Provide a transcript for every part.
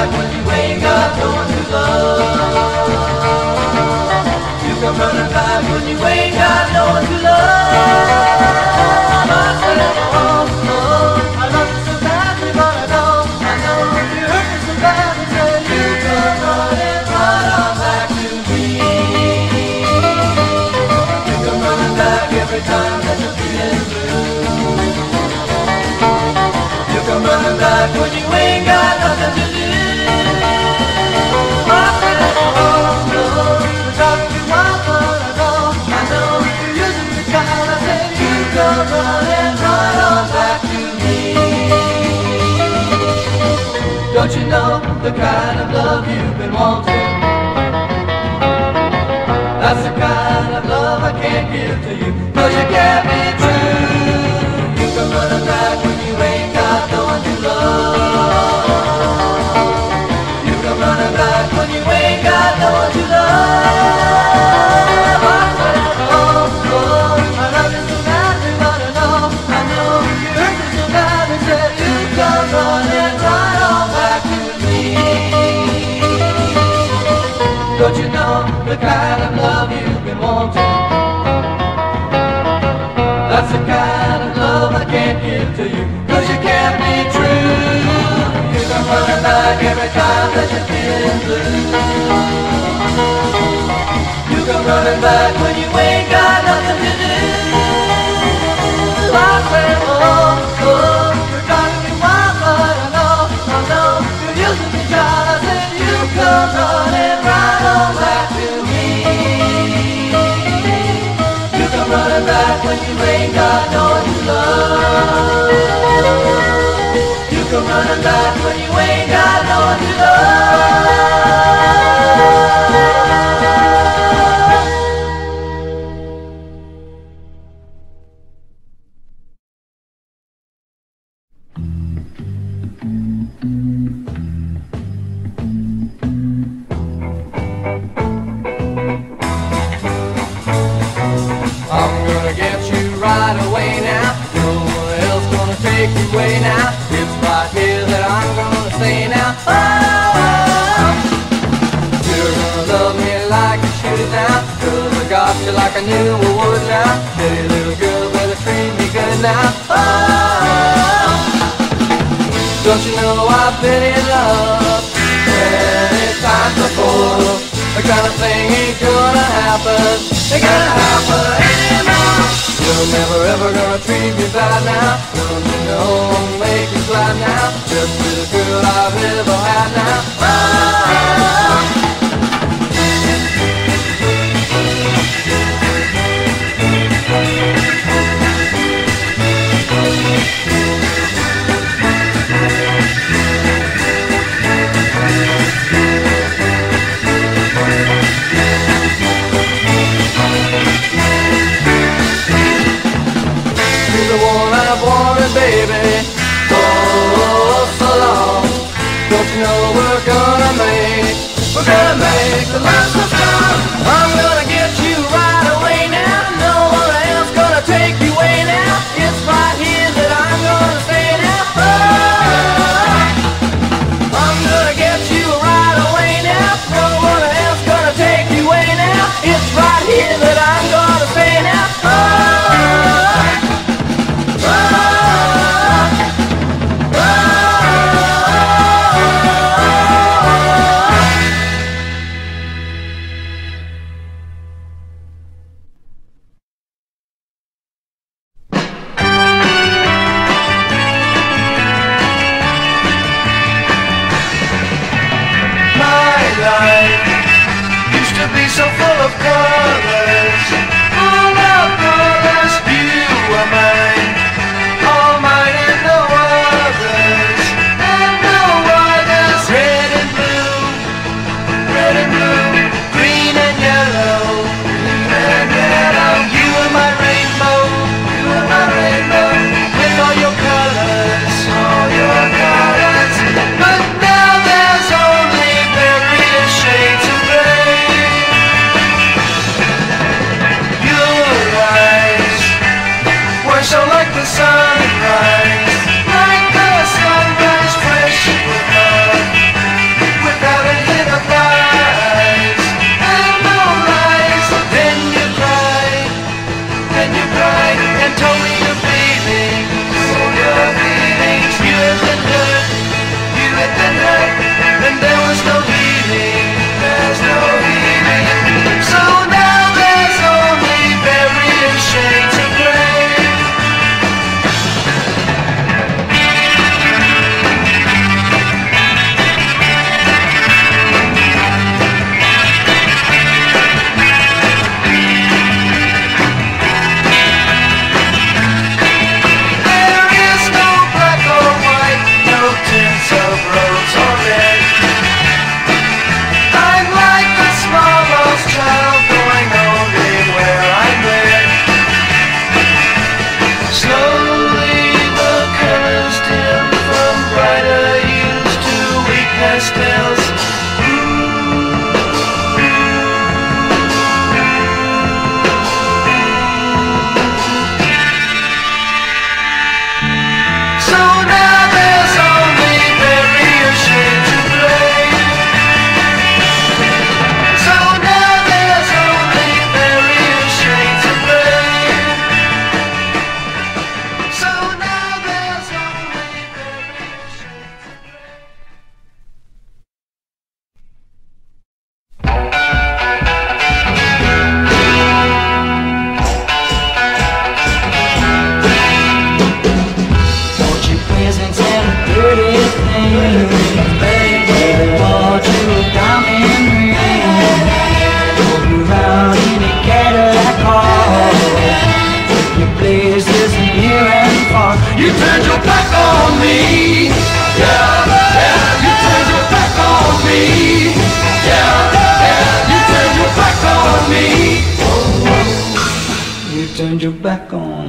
back when you the kind of love you've been wanting. That's the kind of love I can't give to you, cause you can't be true. You can run around. You come running back. I've been in love many times before. The kind of thing ain't gonna happen, ain't gonna happen anymore. You're never ever gonna treat me bad now. Don't you know make me glad now? Just the girl I've ever had now. Oh, oh, oh, oh. back on.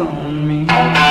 On me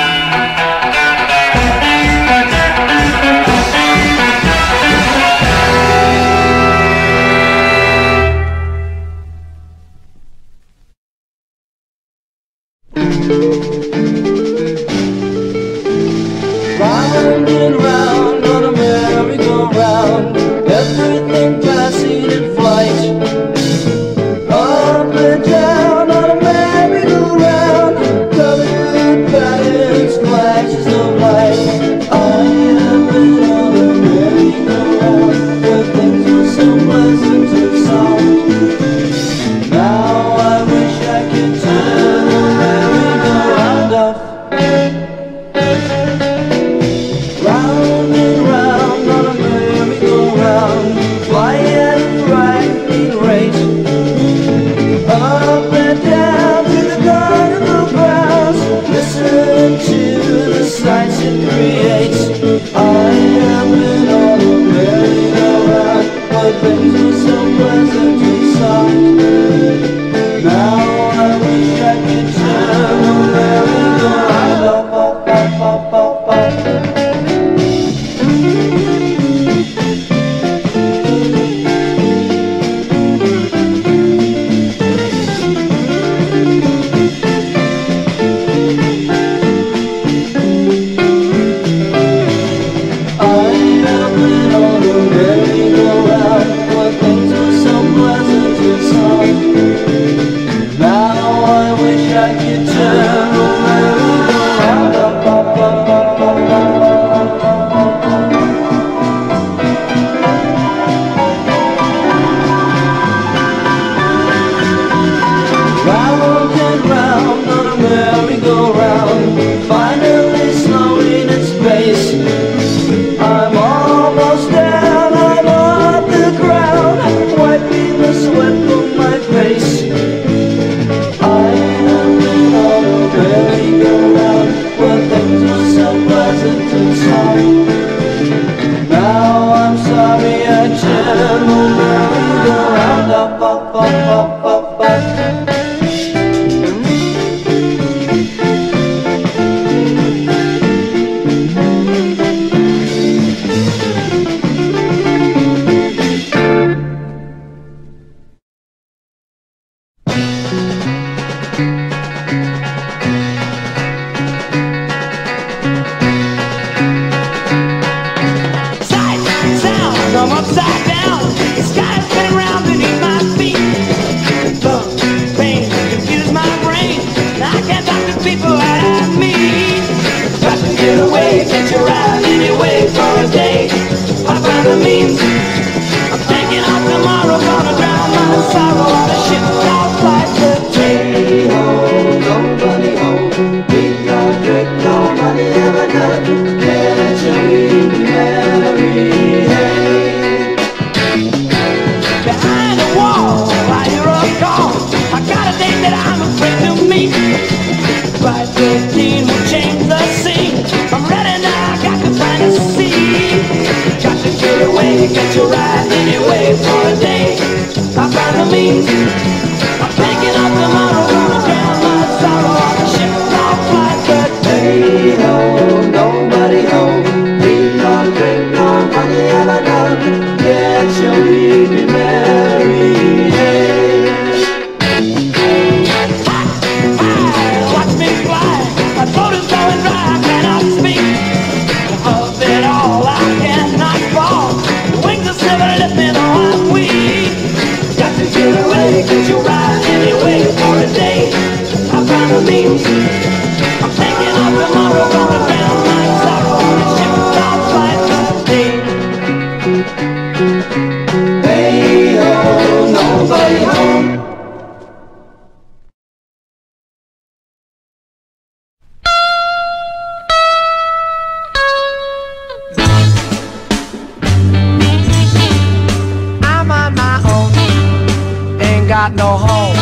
got no home.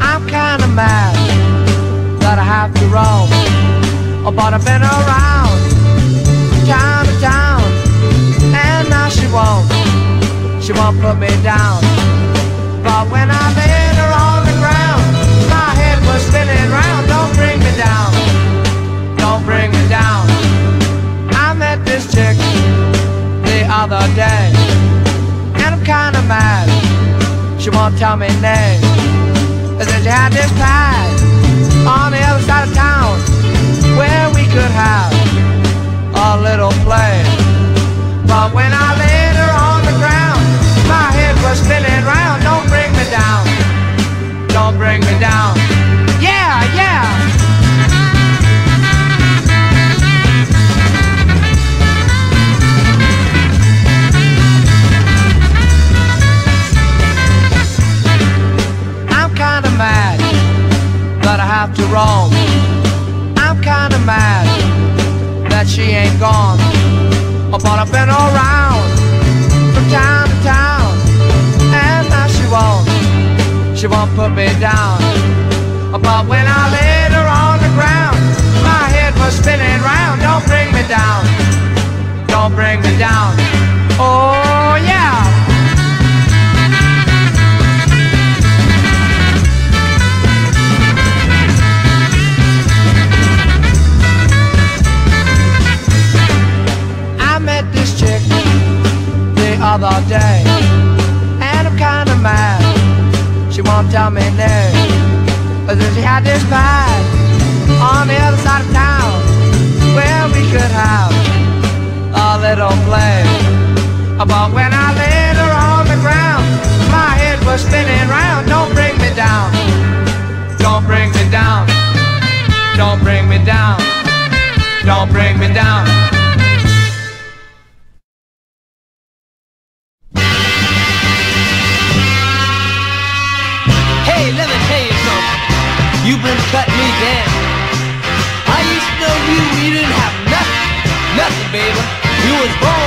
I'm kinda mad that I have to roam. Oh, but I've been around town to town, and now she won't, she won't put me down. But when I laid her on the ground, my head was spinning round. Don't bring me down, don't bring me down. I met this chick the other day, She won't tell me name. Said she had this pad on the other side of town where we could have a little play. But when I to roam. I'm kinda mad that she ain't gone. But I've been around from town to town, and now she won't, she won't put me down. But when I laid her on the ground, my head was spinning round. Don't bring me down, don't bring me down. Down. I used to know you, you didn't have nothing. Nothing, baby. You was born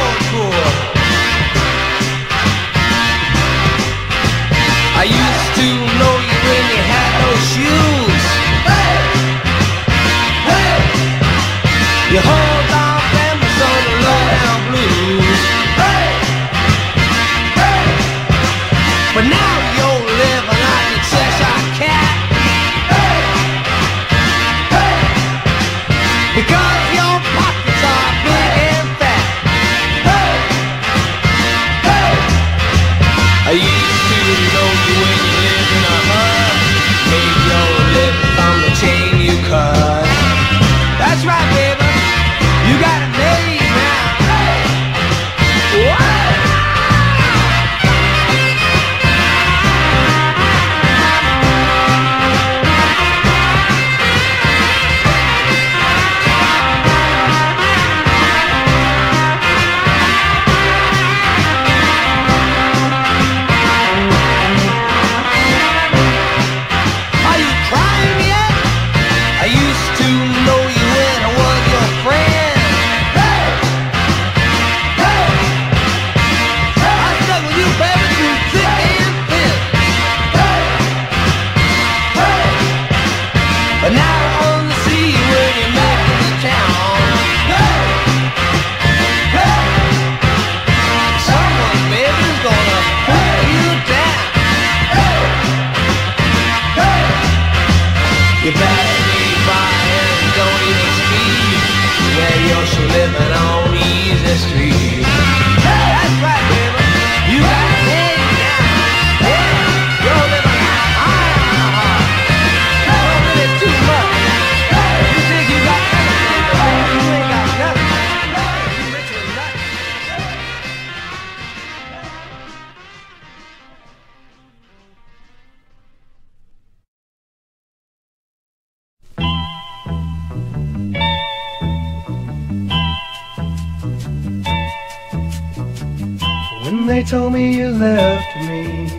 they told me you left me,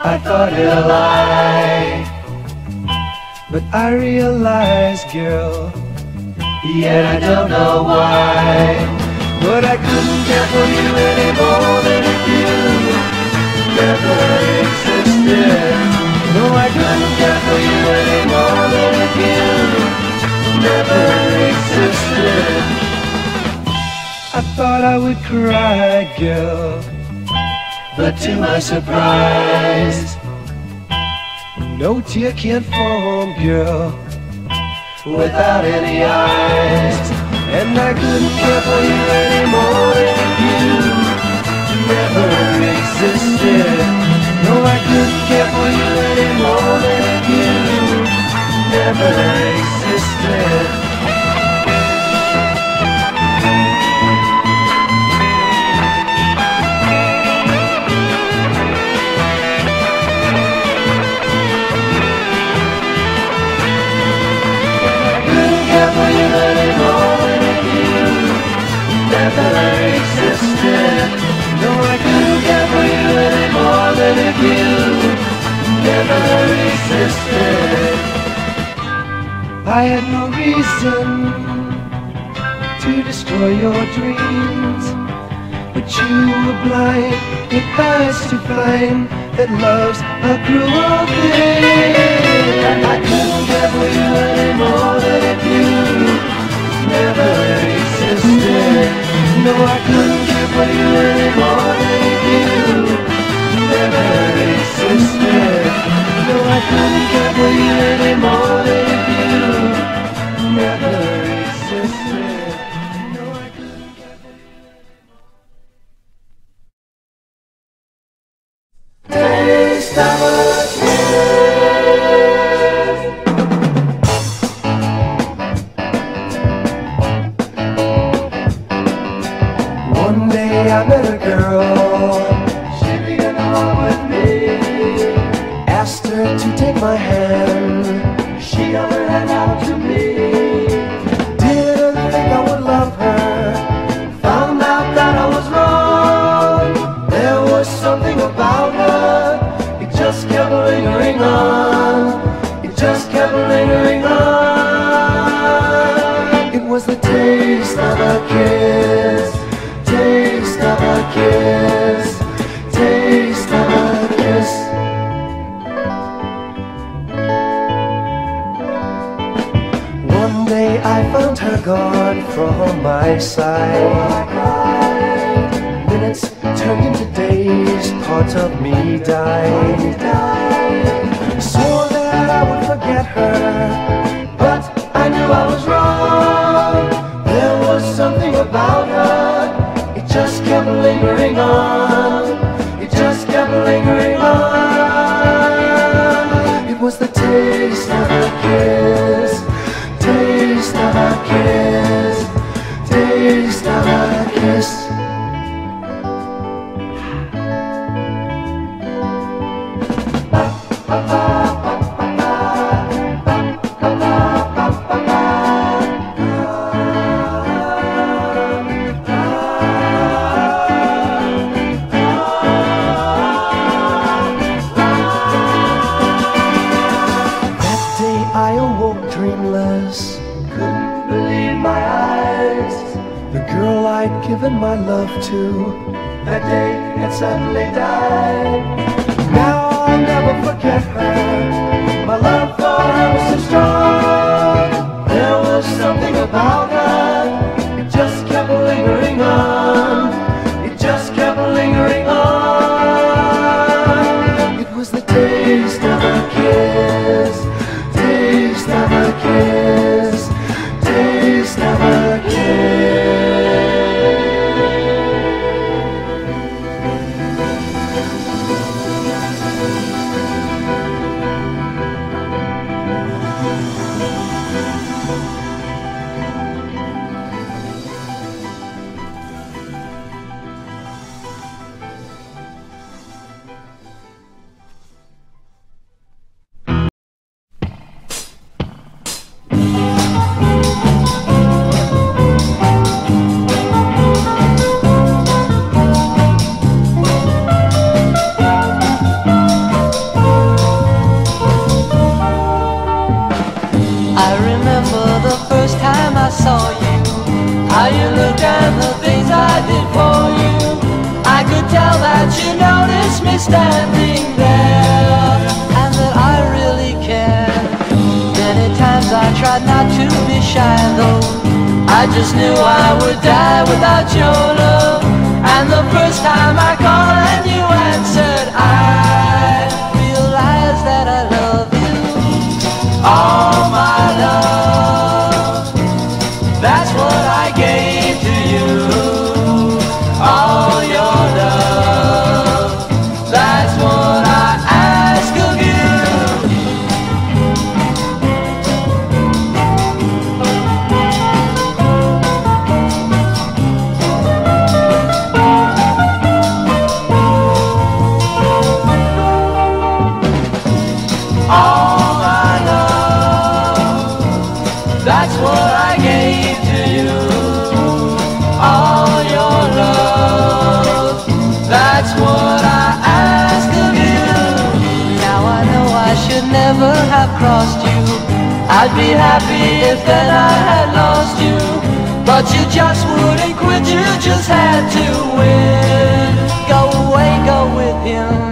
I thought it a lie. But I realized, girl, yet I don't know why. But I couldn't care for you any more than if you never existed. No, I couldn't care for you anymore than if you never existed. I thought I would cry, girl, but to my surprise, no tear can form, girl, without any eyes. And I couldn't care for you anymore if you never existed. No, I couldn't care for you anymore if you never existed. Never existed. No, I couldn't care for you anymore than if you never existed. I had no reason to destroy your dreams, but you were blind, your eyes to find that love's a cruel thing. I couldn't care for you anymore than if you never. No, I couldn't care for you anymore than if you never existed. No, I couldn't care for you anymore than if you never One I met a girl. I found her gone from my side. Minutes turned into days, parts of me died. Swore that I would forget her, but I knew I was wrong. Lingering on. It just kept lingering on. It was the taste of a kiss, taste of a kiss, taste of a kiss. Given my love to, that day had suddenly died. Now I'll never forget her. Shy though. I just knew I would die without your love. And the first time I That's what I gave to you. All your love. That's what I ask of you. Now I know I should never have crossed you. I'd be happy if then I had lost you. But you just wouldn't quit, you just had to win. Go away, go with him.